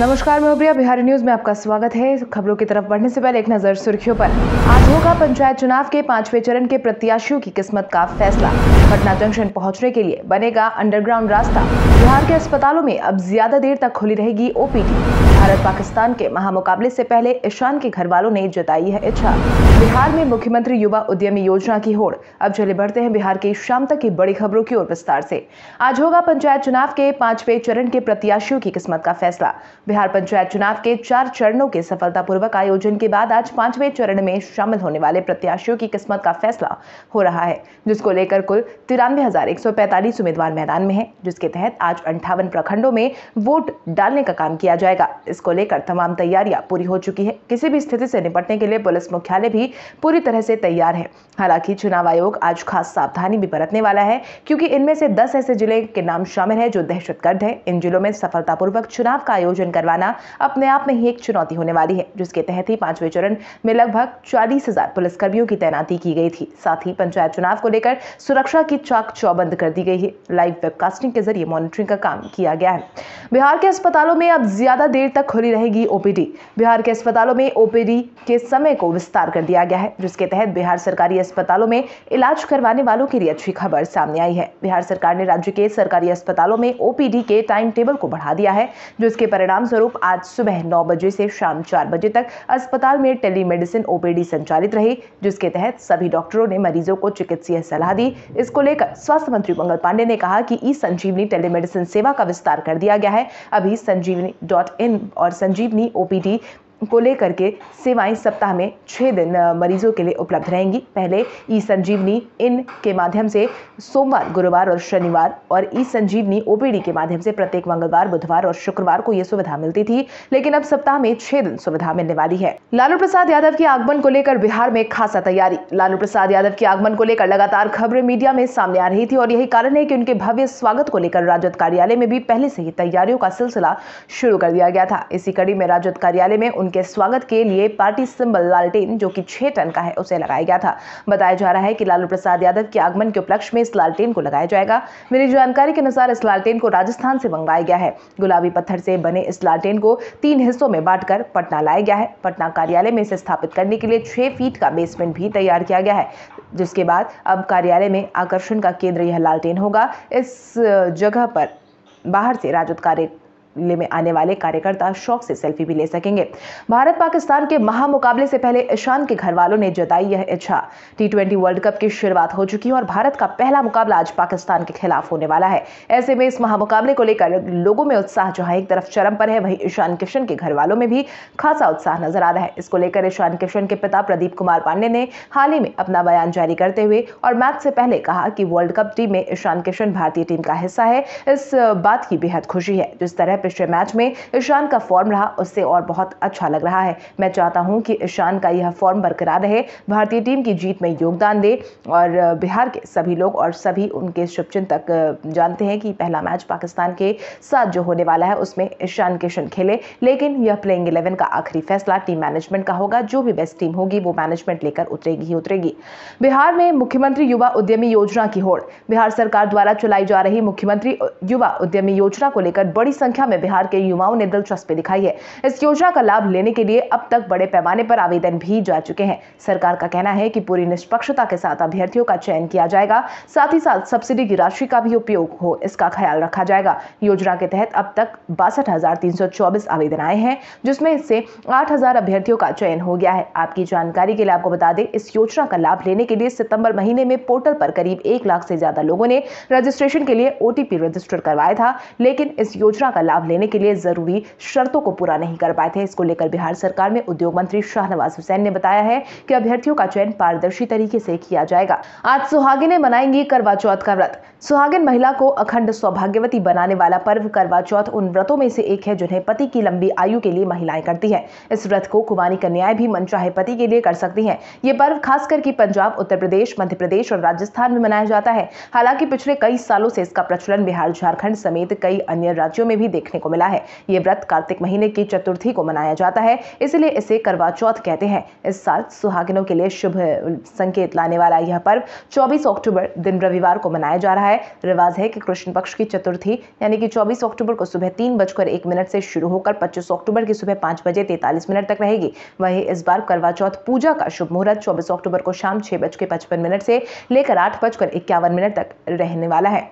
नमस्कार, मैं उप्रिया बिहारी न्यूज़ में आपका स्वागत है। खबरों की तरफ़ बढ़ने से पहले एक नज़र सुर्खियों पर। आज होगा पंचायत चुनाव के पाँचवें चरण के प्रत्याशियों की किस्मत का फैसला। पटना जंक्शन पहुँचने के लिए बनेगा अंडरग्राउंड रास्ता। बिहार के अस्पतालों में अब ज़्यादा देर तक खुली रहेगी ओपीडी। भारत पाकिस्तान के महामुकाबले से पहले ईशान के घर वालों ने जताई है इच्छा। बिहार में मुख्यमंत्री युवा उद्यमी योजना की होड़। अब चले बढ़ते हैं बिहार की शाम तक की बड़ी खबरों की ओर विस्तार से। आज होगा पंचायत चुनाव के पाँचवें चरण के प्रत्याशियों की किस्मत का फैसला। बिहार पंचायत चुनाव के चार चरणों के सफलतापूर्वक आयोजन के बाद आज पाँचवें चरण में शामिल होने वाले प्रत्याशियों की किस्मत का फैसला हो रहा है, जिसको लेकर कुल तिरानवे उम्मीदवार मैदान में है, जिसके तहत आज अंठावन प्रखंडों में वोट डालने का काम किया जाएगा। इसको लेकर तमाम तैयारियाँ पूरी हो चुकी है। किसी भी स्थिति से निपटने के लिए पुलिस मुख्यालय भी पूरी तरह से तैयार है। हालाँकि चुनाव आयोग आज खास सावधानी भी बरतने वाला है, क्योंकि इनमें से दस ऐसे ज़िले के नाम शामिल है जो दहशतगर्द है। इन जिलों में सफलतापूर्वक चुनाव का आयोजन करवाना अपने आप में ही एक चुनौती होने वाली है, जिसके तहत ही पाँचवें चरण में लगभग चालीस हज़ार पुलिसकर्मियों की तैनाती की गई थी। साथ ही पंचायत चुनाव को लेकर सुरक्षा की चाक चौबंद कर दी गई है। लाइव वेबकास्टिंग के ज़रिए मॉनिटरिंग का काम किया गया है। बिहार के अस्पतालों में अब ज़्यादा देर तक खुली रहेगी ओपीडी। बिहार के अस्पतालों में ओपीडी के समय को विस्तार कर दिया गया है, जिसके तहत बिहार सरकारी अस्पतालों में इलाज करवाने वालों के लिए अच्छी खबर सामने आई है। बिहार सरकार ने राज्य के सरकारी अस्पतालों में ओपीडी के टाइम टेबल को बढ़ा दिया है, जिसके परिणाम स्वरूप आज सुबह नौ बजे से शाम चार बजे तक अस्पताल में टेली मेडिसिन ओपीडी संचालित रही, जिसके तहत सभी डॉक्टरों ने मरीजों को चिकित्सीय सलाह दी। इसको लेकर स्वास्थ्य मंत्री मंगल पांडे ने कहा कि ई संजीवनी टेलीमेडिसिन सेवा का विस्तार कर दिया गया है। अभी संजीवनी डॉट इन और संजीवनी ओपीडी को लेकर के सेवाएँ सप्ताह में छः दिन मरीजों के लिए उपलब्ध रहेंगी। पहले ई संजीवनी इन के माध्यम से सोमवार, गुरुवार और शनिवार और ई संजीवनी ओपीडी के माध्यम से प्रत्येक मंगलवार, बुधवार और शुक्रवार को यह सुविधा मिलती थी, लेकिन अब सप्ताह में छह दिन सुविधा मिलने वाली है। लालू प्रसाद यादव के आगमन को लेकर बिहार में खासा तैयारी। लालू प्रसाद यादव के आगमन को लेकर लगातार खबरें मीडिया में सामने आ रही थी और यही कारण है कि उनके भव्य स्वागत को लेकर राजद कार्यालय में भी पहले से ही तैयारियों का सिलसिला शुरू कर दिया गया था। इसी कड़ी में राजद कार्यालय में उनके स्वागत के लिए पार्टी सिंबल लालटेन, जो कि छह टन का है, उसे लगाया गया था। बताया जा रहा है कि लालू प्रसाद यादव के आगमन के उपलक्ष्य में इस लालटेन को लगाया जाएगा। मेरी जानकारी के अनुसार इस लालटेन को राजस्थान से मंगाया गया है। गुलाबी पत्थर से बने इस लालटेन को तीन हिस्सों में बांटकर पटना लाया गया है। पटना कार्यालय में इसे स्थापित करने के लिए छह फीट का बेसमेंट भी तैयार किया गया है, जिसके बाद अब कार्यालय में आकर्षण का केंद्र यह लालटेन होगा। इस जगह पर बाहर से राजद कार्य में आने वाले कार्यकर्ता शौक से सेल्फी भी ले सकेंगे। भारत पाकिस्तान के महामुकाबले से पहले ईशान के घर वालों ने जताई यह इच्छा। टी ट्वेंटी वर्ल्ड कप की शुरुआत हो चुकी है और भारत का पहला मुकाबला आज पाकिस्तान के खिलाफ होने वाला है। ऐसे में इस महामुकाबले को लेकर लोगों में उत्साह जहाँ एक तरफ़ चरम पर है, वहीं ईशान किशन के घर वालों में भी खासा उत्साह नज़र आ रहा है। इसको लेकर ईशान किशन के पिता प्रदीप कुमार पांडे ने हाल ही में अपना बयान जारी करते हुए और मैच से पहले कहा कि वर्ल्ड कप टीम में ईशान किशन भारतीय टीम का हिस्सा है। इस बात की बेहद खुशी है। जिस तरह पिछले मैच में ईशान का फॉर्म रहा, उससे और बहुत अच्छा लग रहा है। मैं चाहता हूँ कि ईशान का यह फॉर्म बरकरार रहे, भारतीय टीम की जीत में योगदान दे और बिहार के सभी लोग और सभी उनके शुभचिंतक जानते हैं कि पहला मैच पाकिस्तान के साथ जो होने वाला है, उसमें ईशान किशन खेले, लेकिन यह प्लेइंग इलेवन का आखिरी फैसला टीम मैनेजमेंट का होगा। जो भी बेस्ट टीम होगी, वो मैनेजमेंट लेकर उतरेगी ही उतरेगी। बिहार में मुख्यमंत्री युवा उद्यमी योजना की होड़। बिहार सरकार द्वारा चलाई जा रही मुख्यमंत्री युवा उद्यमी योजना को लेकर बड़ी संख्या में बिहार के युवाओं ने दिलचस्पी दिखाई है। इस योजना का लाभ लेने के लिए अब तक बड़े पैमाने पर आवेदन भी जा चुके हैं। सरकार का कहना है कि पूरी निष्पक्षता के साथ अभ्यर्थियों का चयन किया जाएगा। साथ ही साथ सब्सिडी की राशि का भी उपयोग हो, इसका ख्याल रखा जाएगा। योजना के तहत अब तक बासठ आवेदन आए हैं, जिसमें से आठ अभ्यर्थियों का चयन हो गया है। आपकी जानकारी के लिए आपको बता दें, इस योजना का लाभ लेने के लिए सितंबर महीने में पोर्टल पर करीब एक लाख से ज़्यादा लोगों ने रजिस्ट्रेशन के लिए ओटीपी रजिस्टर करवाया था, लेकिन इस योजना का लाभ लेने के लिए ज़रूरी शर्तों को पूरा नहीं कर पाए थे। इसको लेकर बिहार सरकार में उद्योग मंत्री शाहनवाज हुसैन ने बताया है कि अभ्यर्थियों का चयन पारदर्शी तरीके से किया जाएगा। आज सुहागिने मनाएँगी करवा चौथ का व्रत। सुहागिन महिला को अखंड सौभाग्यवती बनाने वाला पर्व करवा चौथ उन व्रतों में से एक है जिन्हें पति की लंबी आयु के लिए महिलाएँ करती हैं। इस व्रत को कुमारी कन्याएँ भी मनचाहे पति के लिए कर सकती हैं। ये पर्व खासकर की पंजाब, उत्तर प्रदेश, मध्य प्रदेश और राजस्थान में मनाया जाता है। हालाँकि पिछले कई सालों से इसका प्रचलन बिहार, झारखंड समेत कई अन्य राज्यों में भी देखने देखने को मिला है। ये व्रत कार्तिक महीने की चतुर्थी को मनाया जाता है, इसलिए इसे करवा चौथ कहते हैं। इस साल सुहागिनों के लिए शुभ संकेत लाने वाला यह पर्व 24 अक्टूबर दिन रविवार को मनाया जा रहा है। रिवाज है कि कृष्ण पक्ष की चतुर्थी, यानी कि 24 अक्टूबर को सुबह तीन बजकर एक मिनट से शुरू होकर 25 अक्टूबर की सुबह पाँच बजे तैतालीस मिनट तक रहेगी। वहीं इस बार करवा चौथ पूजा का शुभ मुहूर्त चौबीस अक्टूबर को शाम छह बज पचपन मिनट से लेकर आठ बजकर इक्यावन मिनट तक रहने वाला है।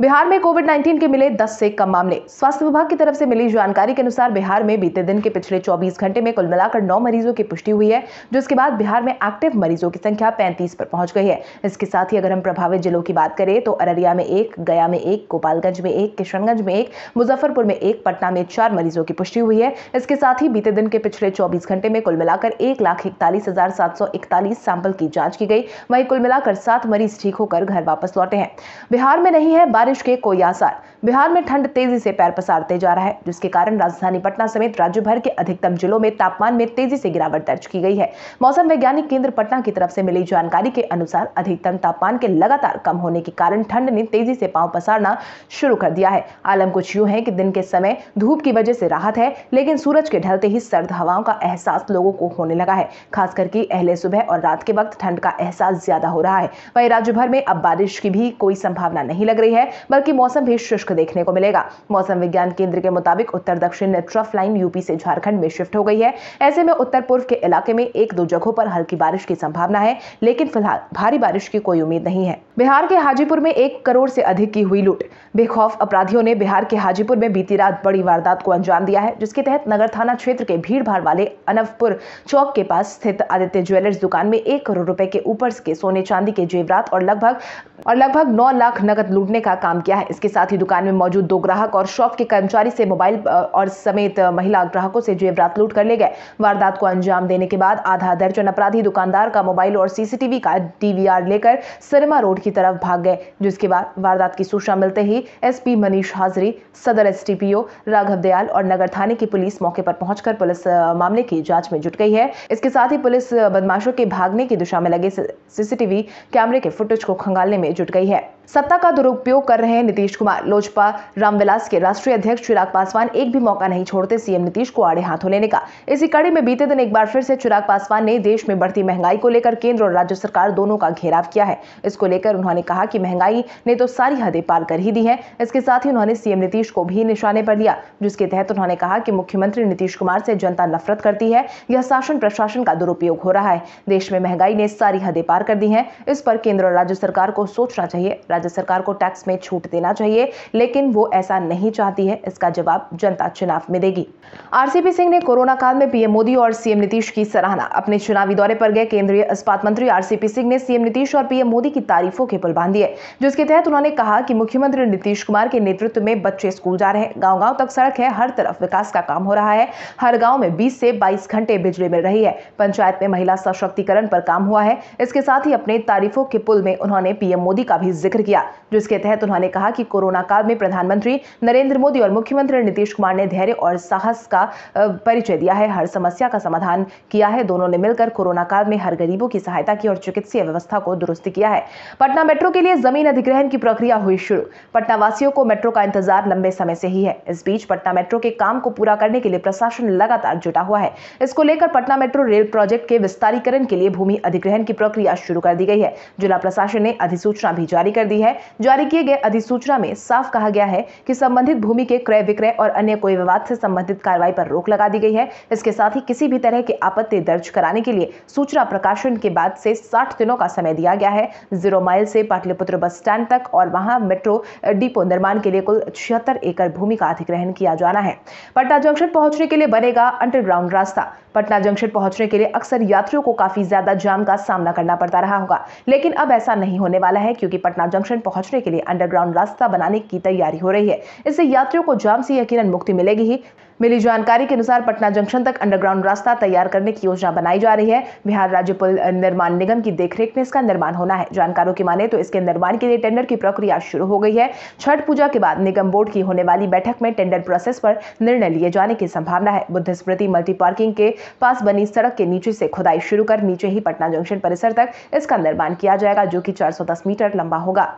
बिहार में कोविड नाइन्टीन के मिले दस से कम मामले। स्वास्थ्य विभाग की तरफ़ से मिली जानकारी के अनुसार बिहार में बीते दिन के पिछले चौबीस घंटे में कुल मिलाकर नौ मरीजों की पुष्टि हुई है जिसके बाद बिहार में एक्टिव मरीजों की संख्या पैंतीस पर पहुँच गई है। इसके साथ ही अगर हम प्रभावित जिलों की बात करें तो अररिया में एक, गया में एक, गोपालगंज में एक, किशनगंज में एक, मुजफ्फरपुर में एक, पटना में चार मरीजों की पुष्टि हुई है। इसके साथ ही बीते दिन के पिछले चौबीस घंटे में कुल मिलाकर एक लाख इकतालीस हज़ार सात सौ इकतालीस सैंपल की जाँच की गई। वहीं कुल मिलाकर सात मरीज़ ठीक होकर घर वापस लौटे हैं। बिहार में नहीं है बारिश के कोई आसार। बिहार में ठंड तेज़ी से पैर पसारते जा रहा है, जिसके कारण राजधानी पटना समेत राज्य भर के अधिकतम जिलों में तापमान में तेज़ी से गिरावट दर्ज की गई है। मौसम वैज्ञानिक केंद्र पटना की तरफ़ से मिली जानकारी के अनुसार अधिकतम तापमान के लगातार कम होने के कारण ठंड ने तेज़ी से पाँव पसारना शुरू कर दिया है। आलम कुछ यूँ है कि दिन के समय धूप की वजह से राहत है, लेकिन सूरज के ढलते ही सर्द हवाओं का एहसास लोगों को होने लगा है। खास करके अहले सुबह और रात के वक्त ठंड का एहसास ज़्यादा हो रहा है। वही राज्य भर में अब बारिश की भी कोई संभावना नहीं लग रही है, बल्कि मौसम भी शुष्क देखने को मिलेगा। मौसम विज्ञान केंद्र के मुताबिक उत्तर दक्षिण ट्रफ लाइन यूपी से झारखंड में शिफ्ट हो गई है। ऐसे में उत्तर पूर्व के इलाके में एक दो जगहों पर हल्की बारिश की संभावना है, लेकिन फ़िलहाल भारी बारिश की कोई उम्मीद नहीं है। बिहार के हाजीपुर में एक करोड़ से अधिक की हुई लूट। बेखौफ अपराधियों ने बिहार के हाजीपुर में बीती रात बड़ी वारदात को अंजाम दिया है, जिसके तहत नगर थाना क्षेत्र के भीड़ भाड़ वाले अनवपुर चौक के पास स्थित आदित्य ज्वेलर्स दुकान में एक करोड़ रुपए के ऊपर के सोने चांदी के जेवरात और लगभग और लगभग नौ लाख नकद लूटने का काम किया है। इसके साथ ही दुकान में मौजूद दो ग्राहक और शॉप के कर्मचारी से मोबाइल और समेत महिला ग्राहकों से जेवरात लूट कर ले गए। वारदात को अंजाम देने के बाद आधा दर्जन अपराधी दुकानदार का मोबाइल और सीसीटीवी का डीवीआर लेकर सिनेमा रोड की तरफ़ भाग गए, जिसके बाद वारदात की सूचना मिलते ही एसपी मनीष हाजरी, सदर एसटीपीओ राघव दयाल और नगर थाने की पुलिस मौके पर पहुंचकर पुलिस मामले की जाँच में जुट गई है। इसके साथ ही पुलिस बदमाशों के भागने की दिशा में लगे सीसीटीवी कैमरे के फुटेज को खंगालने में जुट गई है। सत्ता का दुरुपयोग कर रहे हैं नीतीश कुमार। लोजपा रामविलास के राष्ट्रीय अध्यक्ष चिराग पासवान एक भी मौका नहीं छोड़ते सीएम नीतीश को आड़े हाथों लेने का। इसी कड़ी में बीते दिन एक बार फिर से चिराग पासवान ने देश में बढ़ती महँगाई को लेकर केंद्र और राज्य सरकार दोनों का घेराव किया है। इसको लेकर उन्होंने कहा कि महँगाई ने तो सारी हदें पार कर ही दी है। इसके साथ ही उन्होंने सीएम नीतीश को भी निशाने पर लिया, जिसके तहत उन्होंने कहा कि मुख्यमंत्री नीतीश कुमार से जनता नफरत करती है। यह शासन प्रशासन का दुरुपयोग हो रहा है। देश में महँगाई ने सारी हदें पार कर दी है। इस पर केंद्र और राज्य सरकार को सोचना चाहिए। राज्य सरकार को टैक्स में छूट देना चाहिए, लेकिन वो ऐसा नहीं चाहती है। इसका जवाब जनता चुनाव में देगी। आरसीपी सिंह ने कोरोना काल में पीएम मोदी और सीएम नीतीश की सराहना। अपने चुनावी दौरे पर गए केंद्रीय इस्पात मंत्री आरसीपी सिंह ने सीएम नीतीश और पीएम मोदी की तारीफों के पुल बाँध दिए जिसके तहत उन्होंने कहा कि मुख्यमंत्री नीतीश कुमार के नेतृत्व में बच्चे स्कूल जा रहे हैं। गाँव गाँव तक सड़क है, हर तरफ़ विकास का काम हो रहा है। हर गाँव में 20 से 22 घंटे बिजली मिल रही है। पंचायत में महिला सशक्तिकरण पर काम हुआ है। इसके साथ ही अपने तारीफों के पुल में उन्होंने पीएम मोदी का भी ज़िक्र किया जिसके तहत उन्होंने कहा कि कोरोना काल में प्रधानमंत्री नरेंद्र मोदी और मुख्यमंत्री नीतीश कुमार ने धैर्य और साहस का परिचय दिया है। हर समस्या का समाधान किया है। दोनों ने मिलकर कोरोना काल में हर गरीबों की सहायता की और चिकित्सीय व्यवस्था को दुरुस्त किया है। पटना मेट्रो के लिए ज़मीन अधिग्रहण की प्रक्रिया हुई शुरू। पटना वासियों को मेट्रो का इंतज़ार लंबे समय से ही है। इस बीच पटना मेट्रो के काम को पूरा करने के लिए प्रशासन लगातार जुटा हुआ है। इसको लेकर पटना मेट्रो रेल प्रोजेक्ट के विस्तारीकरण के लिए भूमि अधिग्रहण की प्रक्रिया शुरू कर दी गई है। जिला प्रशासन ने अधिसूचना भी जारी कर दी है। जारी किए गए अधिसूचना में साफ़ कहा गया है कि संबंधित भूमि के क्रय विक्रय और अन्य कोई विवाद से संबंधित कार्रवाई पर रोक लगा दी गई है। इसके साथ ही किसी भी तरह की आपत्ति दर्ज कराने के लिए सूचना प्रकाशन के बाद से 60 दिनों का समय दिया गया है। ज़ीरो माइल से पाटलिपुत्र बस स्टैंड तक और वहाँ मेट्रो, डिपो निर्माण के लिए कुल छिहत्तर एकड़ भूमि का अधिग्रहण किया जाना है। पटना जंक्शन पहुँचने के लिए बनेगा अंडरग्राउंड रास्ता। पटना जंक्शन पहुँचने के लिए अक्सर यात्रियों को काफ़ी ज़्यादा जाम का सामना करना पड़ता रहा होगा। लेकिन अब ऐसा नहीं होने वाला है, क्योंकि पटना जंक्शन पहुँचने के लिए अंडरग्राउंड रास्ता बनाने की तैयारी हो रही है। इससे यात्रियों को जाम से यकीन मुक्ति मिलेगी ही। मिली जानकारी के अनुसार पटना जंक्शन तक अंडरग्राउंड रास्ता तैयार करने की योजना बनाई जा रही है। बिहार राज्य पुल निर्माण निगम की देखरेख में इसका निर्माण होना है। जानकारों की माने तो इसके निर्माण के लिए टेंडर की प्रक्रिया शुरू हो गई है। छठ पूजा के बाद निगम बोर्ड की होने वाली बैठक में टेंडर प्रोसेस पर निर्णय लिए जाने की संभावना है। बुद्ध स्मृति मल्टी पार्किंग के पास बनी सड़क के नीचे से खुदाई शुरू कर नीचे ही पटना जंक्शन परिसर तक इसका निर्माण किया जाएगा, जो की चार सौ दस मीटर लंबा होगा।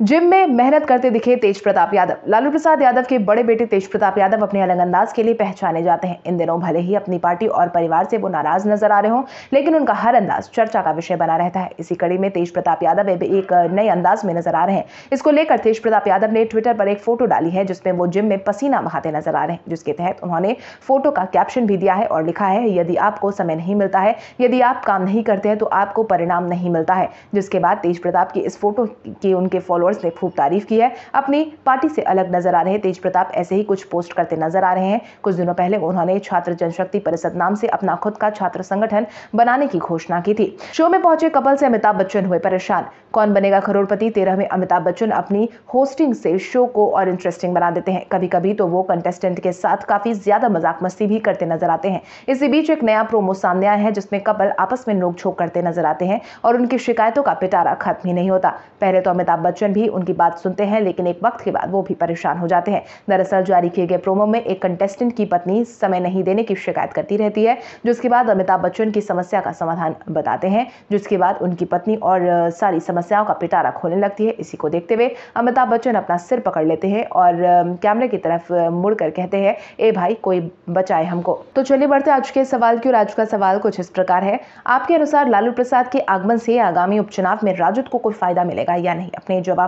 जिम में मेहनत करते दिखे तेज प्रताप यादव। लालू प्रसाद यादव के बड़े बेटे तेज प्रताप यादव अपने अलग अंदाज के लिए पहचाने जाते हैं। इन दिनों भले ही अपनी पार्टी और परिवार से वो नाराज़ नज़र आ रहे हों, लेकिन उनका हर अंदाज चर्चा का विषय बना रहता है। इसी कड़ी में तेज प्रताप यादव एक नए अंदाज में नज़र आ रहे हैं। इसको लेकर तेज प्रताप यादव ने ट्विटर पर एक फ़ोटो डाली है, जिसमें वो जिम में पसीना बहाते नज़र आ रहे हैं, जिसके तहत उन्होंने फ़ोटो का कैप्शन भी दिया है और लिखा है, यदि आपको समय नहीं मिलता है, यदि आप काम नहीं करते हैं तो आपको परिणाम नहीं मिलता है। जिसके बाद तेज प्रताप की इस फ़ोटो की उनके फॉलोअर्स ने खूब तारीफ़ की है। अपनी पार्टी से अलग नज़र आ रहे तेज प्रताप ऐसे ही कुछ पोस्ट करते नज़र आ रहे हैं। कुछ दिनों पहले उन्होंने छात्र जनशक्ति परिषद नाम से अपना खुद का छात्र संगठन बनाने की घोषणा की थी। शो में पहुँचे कपल से अमिताभ बच्चन हुए परेशान। कौन बनेगा करोड़पति? तेरह में अमिताभ बच्चन अपनी होस्टिंग से शो को और इंटरेस्टिंग बना देते हैं। कभी कभी तो वो कंटेस्टेंट के साथ काफ़ी ज़्यादा मज़ाक मस्ती भी करते नज़र आते हैं। इसी बीच एक नया प्रोमो सामने आया है, जिसमें कपल आपस में नोक करते नज़र आते हैं और उनकी शिकायतों का पिटारा खत्म ही नहीं होता। पहले तो अमिताभ बच्चन भी उनकी बात सुनते हैं, लेकिन एक वक्त के बाद वो भी परेशान हो जाते हैं। दरअसल जारी किए गए प्रोमो में एक कंटेस्टेंट की पत्नी समय नहीं देने की शिकायत करती रहती है, जिसके बाद अमिताभ बच्चन की समस्या का समाधान बताते हैं, जिसके बाद उनकी पत्नी और सारी समस्याओं का पिटारा खोलने लगती है। इसी को देखते हुए अमिताभ बच्चन अपना सिर पकड़ लेते हैं और कैमरे की तरफ़ मुड़कर कहते हैं, ए भाई, कोई बचाए हमको। तो चलिए बढ़ते आज के सवाल की और आज का सवाल कुछ इस प्रकार है, आपके अनुसार लालू प्रसाद के आगमन से आगामी उपचुनाव में राजद को कोई फ़ायदा मिलेगा या नहीं? अपने जवाब